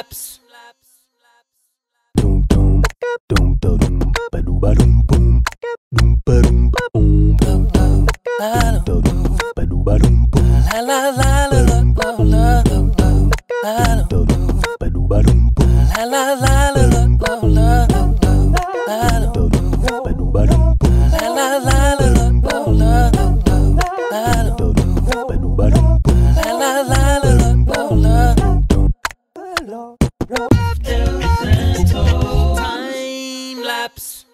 laps. La la la la la la la la la Time lapse.